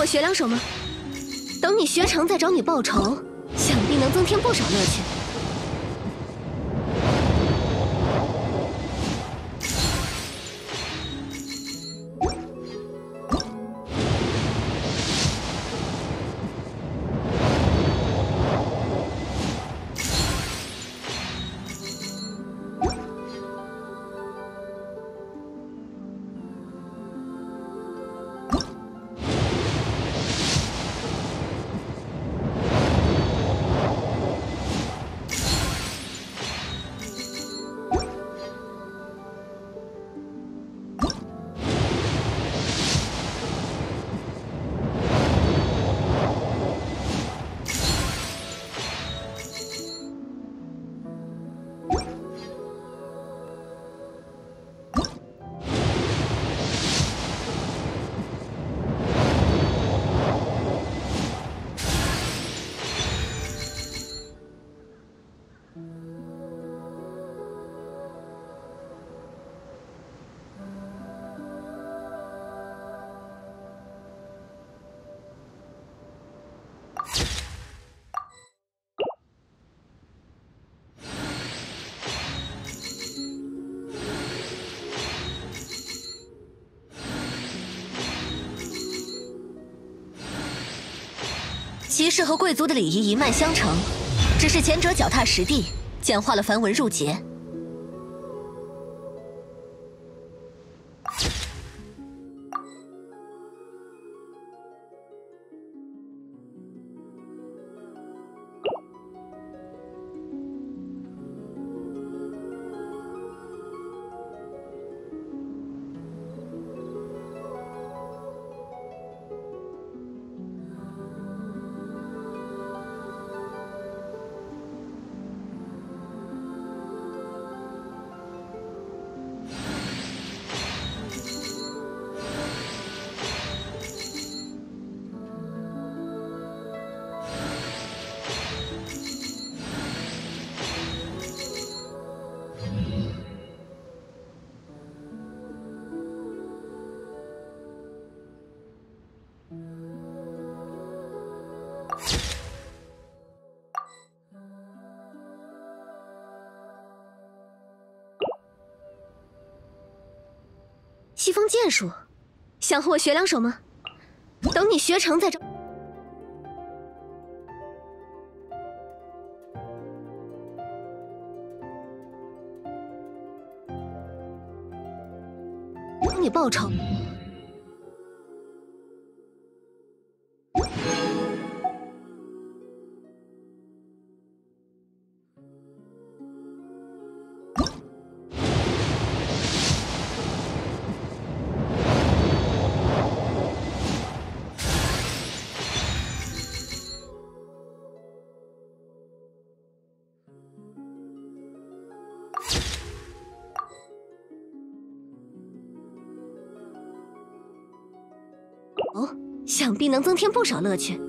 我学两手吗？等你学成再找你报仇，想必能增添不少乐趣。骑士和贵族的礼仪一脉相承，只是前者脚踏实地，简化了繁文缛节。西风剑术，想和我学两手吗？等你学成再找。等你报仇。哦，想必能增添不少乐趣。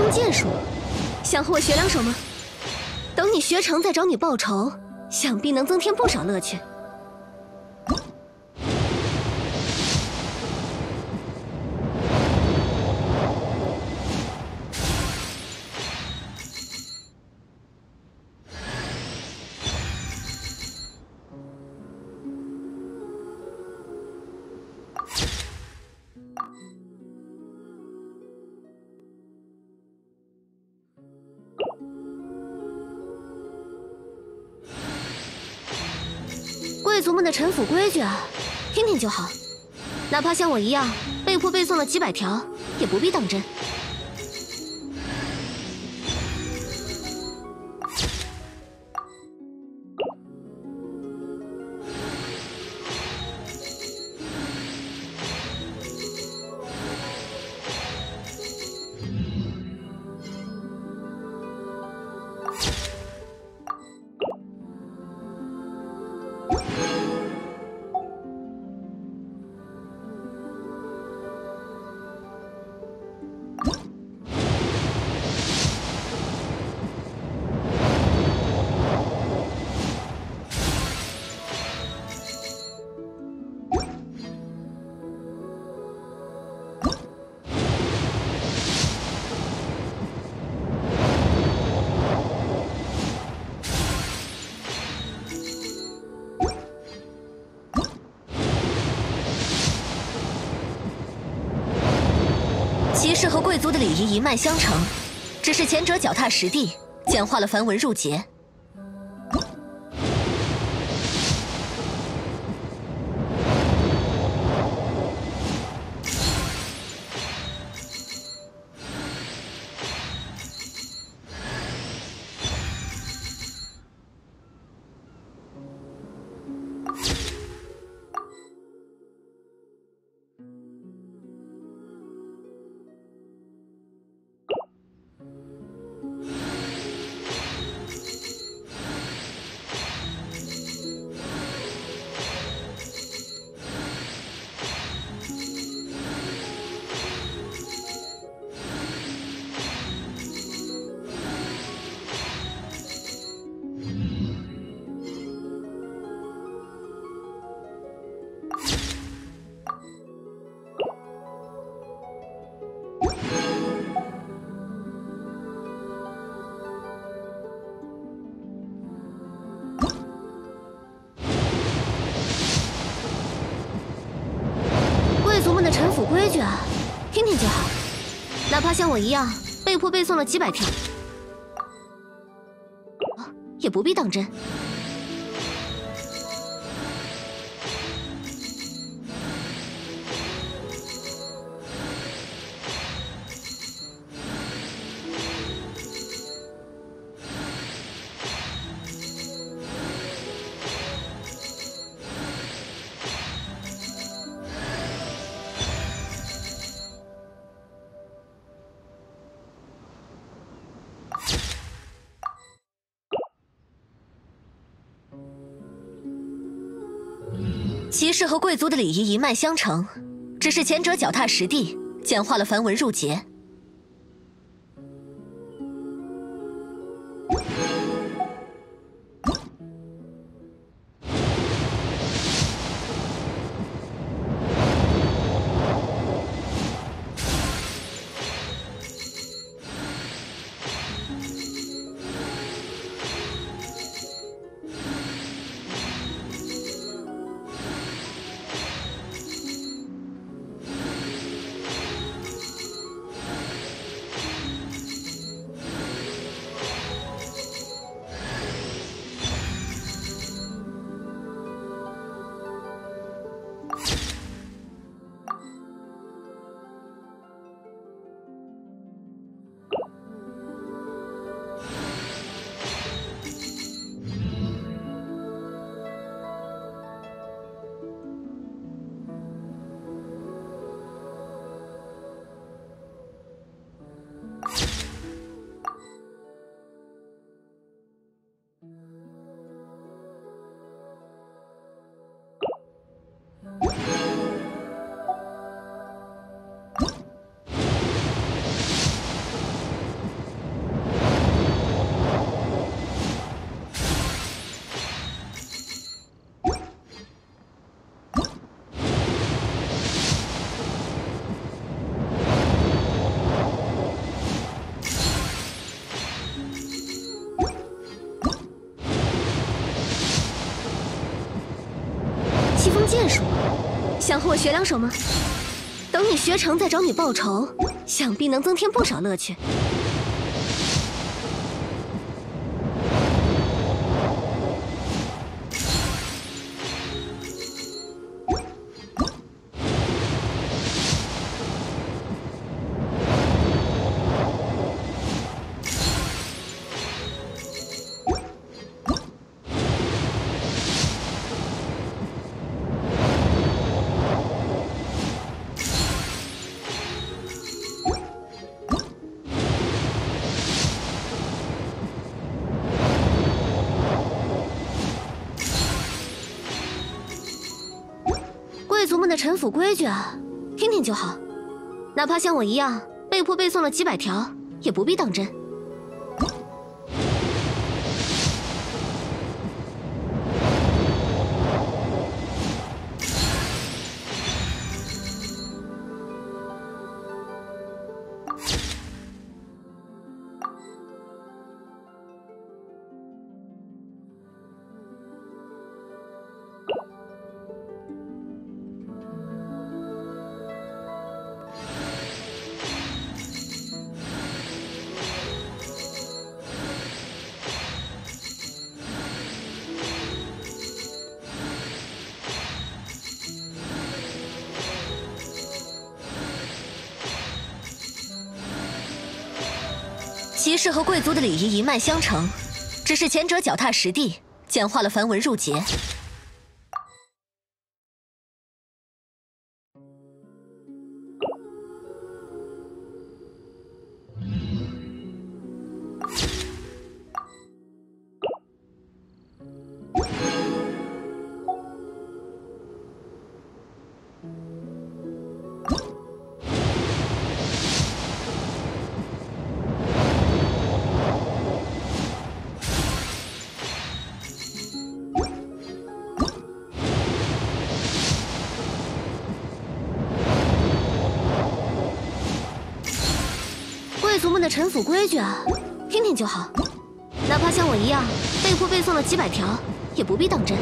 弓箭术，想和我学两手吗？等你学成再找你报仇，想必能增添不少乐趣。族们的臣服规矩啊，听听就好。哪怕像我一样被迫背诵了几百条，也不必当真。是和贵族的礼仪一脉相承，只是前者脚踏实地，简化了繁文缛节。陈府规矩啊，听听就好。哪怕像我一样被迫背诵了几百条，也不必当真。骑士和贵族的礼仪一脉相承，只是前者脚踏实地，简化了繁文缛节。想和我学两手吗？等你学成再找你报仇，想必能增添不少乐趣。本府规矩啊，听听就好。哪怕像我一样被迫背诵了几百条，也不必当真。骑士和贵族的礼仪一脉相承，只是前者脚踏实地，简化了繁文缛节。陈府规矩啊，听听就好。哪怕像我一样被迫背诵了几百条，也不必当真。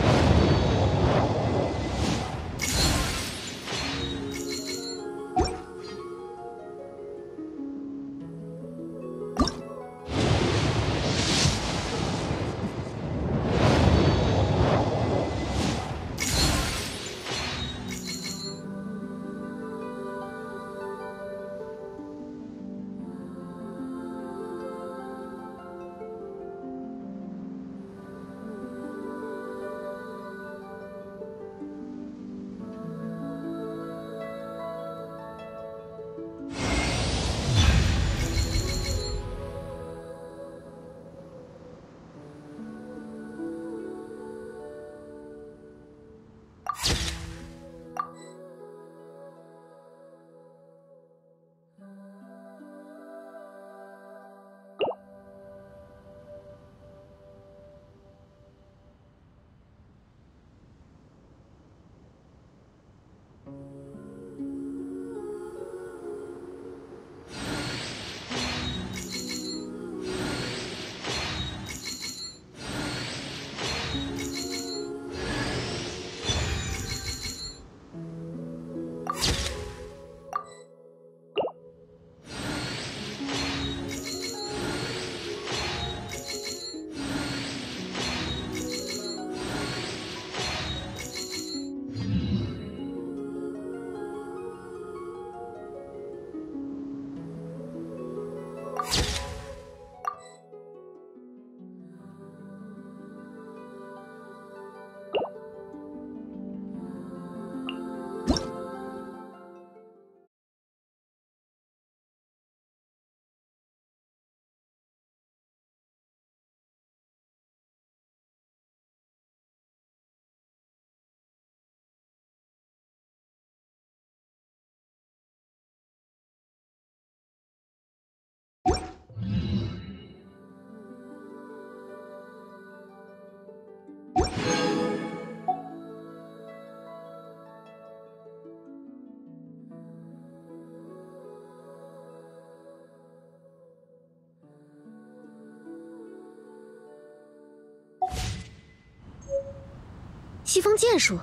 西风剑术，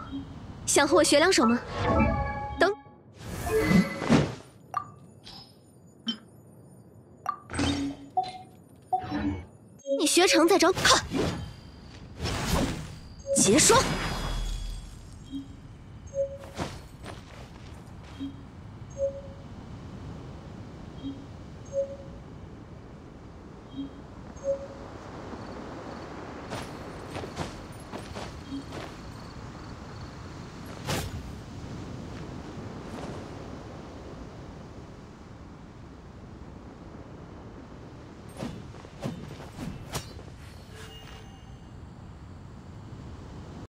想和我学两手吗？等，你学成再找。哈，结霜。